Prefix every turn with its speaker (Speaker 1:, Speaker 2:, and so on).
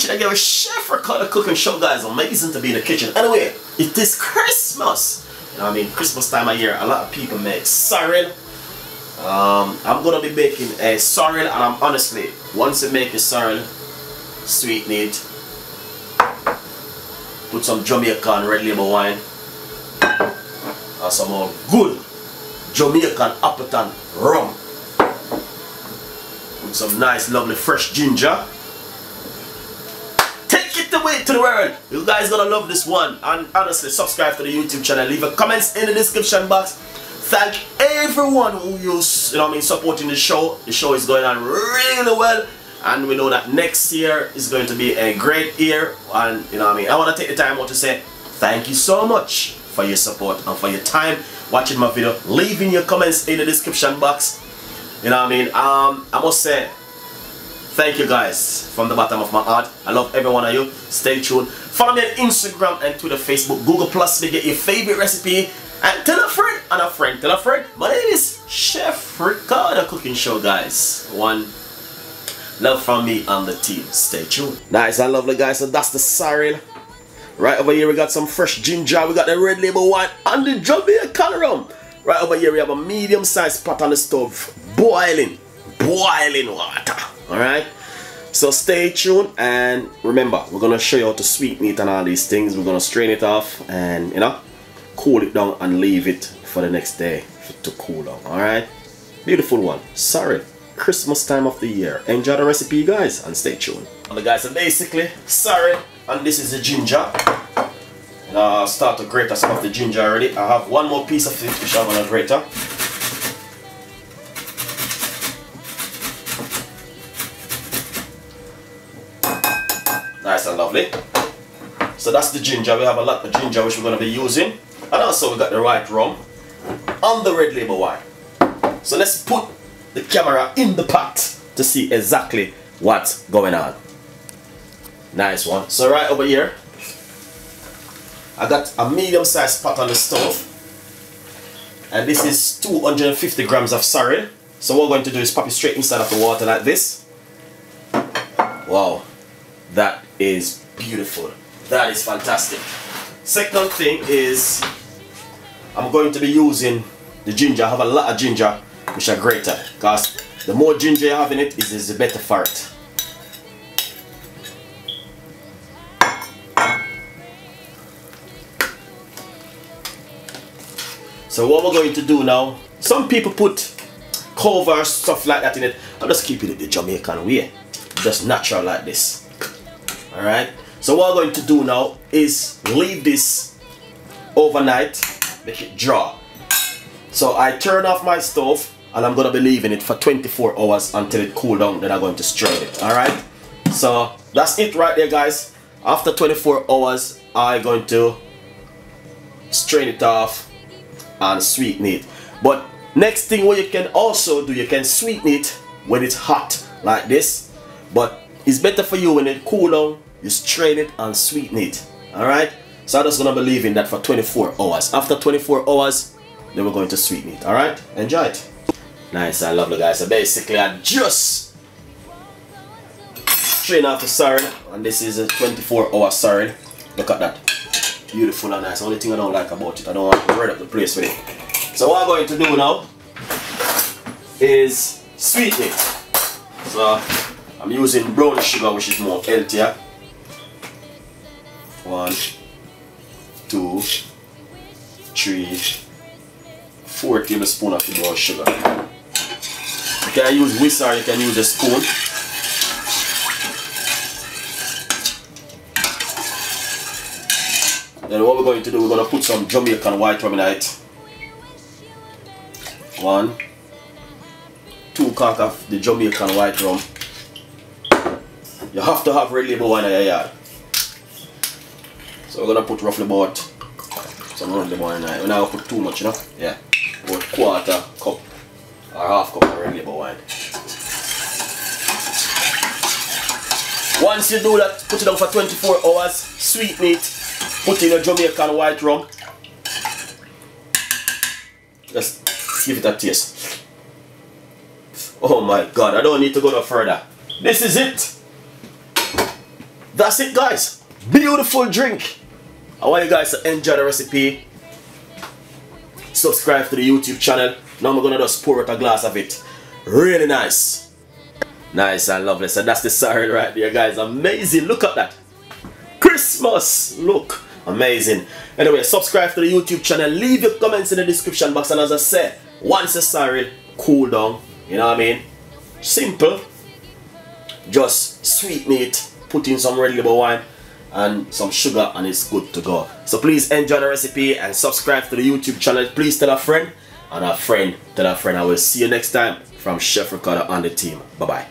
Speaker 1: kitchen again with Chef Ricardo cooking show, guys. Amazing to be in the kitchen. Anyway, it is Christmas. You know I mean? Christmas time of year, a lot of people make sorrel. Um, I'm gonna be making a sorrel, and I'm honestly, once you make a sorrel, sweeten it, put some Jamaican red label wine, and some more good Jamaican Appleton rum some nice lovely fresh ginger it to the world. You guys gonna love this one. And honestly subscribe to the youtube channel. Leave a comments in the description box. Thank everyone who you you know I mean supporting the show. The show is going on really well. And we know that next year is going to be a great year. And you know I mean I want to take the time out to say thank you so much for your support and for your time watching my video. Leaving your comments in the description box. You know what I mean? Um I must say thank you guys from the bottom of my heart. I love every one of you. Stay tuned. Follow me on Instagram and Twitter Facebook Google Plus. To get your favorite recipe. And tell a friend and a friend tell a friend. My name is Chef Ricardo Cooking Show guys. One love from me and the team. Stay tuned. Nice and lovely guys. So that's the sorrel Right over here we got some fresh ginger, we got the red label wine and the Jamaican rum. Right over here we have a medium sized pot on the stove, boiling, boiling water. Alright? So stay tuned and remember, we're gonna show you how to sweeten it and all these things. We're gonna strain it off and you know, cool it down and leave it for the next day to cool down. Alright? Beautiful one. Sorry. Christmas time of the year. Enjoy the recipe guys and stay tuned. And guys, so basically, sorry, and this is the ginger. And I'll start to grate some of the ginger already. I have one more piece of it which I'm gonna grater. Lovely. So that's the ginger. We have a lot of ginger which we're gonna be using. And also we got the white rum and the red label wine. So let's put the camera in the pot to see exactly what's going on. Nice one. So right over here, I got a medium sized pot on the stove. And this is 250 grams of sorrel. So what we're going to do is pop it straight inside of the water like this. Wow, that is beautiful. That is fantastic. Second thing is, I'm going to be using the ginger. I have a lot of ginger, which are greater. Because the more ginger you have in it, is the better for it. So what we're going to do now, some people put cover stuff like that in it. I'm just keeping it the Jamaican way. Just natural like this. Alright. So what we're going to do now is leave this overnight, make it dry. So I turn off my stove and I'm gonna be leaving it for 24 hours until it cool down then I'm going to strain it alright so that's it right there guys after 24 hours I'm going to strain it off and sweeten it but next thing what you can also do you can sweeten it when it's hot like this but it's better for you when it cool down you strain it and sweeten it. Alright? So I'm just gonna be leaving that for 24 hours. After 24 hours then we're going to sweeten it. Alright? Enjoy it. Nice and lovely guys. So basically I just strain off the sorrel and this is a 24 hour sorrel look at that. Beautiful and nice. Only thing I don't like about it I don't want to rid up the place with it. So what I'm going to do now is sweeten it. So I'm using brown sugar which is more healthier one two three four tablespoons of brown sugar you can use whisk or you can use a spoon Then what we're going to do, we're going to put some Jamaican white rum in it. One, two cork of the Jamaican white rum. You have to have red label wine in your yard. So we're going to put roughly about some red label wine in it. We're not to put too much, you know? Yeah. About quarter cup or half cup of red label wine. Once you do that, put it down for 24 hours, sweeten it, put in a Jamaican white rum. Just give it a taste. Oh my god, I don't need to go no further. This is it. That's it guys. Beautiful drink. I want you guys to enjoy the recipe. Subscribe to the YouTube channel. Now I'm gonna just pour out a glass of it. Really nice. Nice and lovely. So that's the sorrel right there guys. Amazing. Look at that. Christmas. Look. Amazing. Anyway, subscribe to the YouTube channel. Leave your comments in the description box. And as I said, once the sorrel cool down, you know what I mean? Simple. Just sweeten it put in some red label wine and some sugar and it's good to go. So please enjoy the recipe and subscribe to the YouTube channel. Please tell a friend and a friend tell a friend. I will see you next time from Chef Ricardo and the team. Bye bye.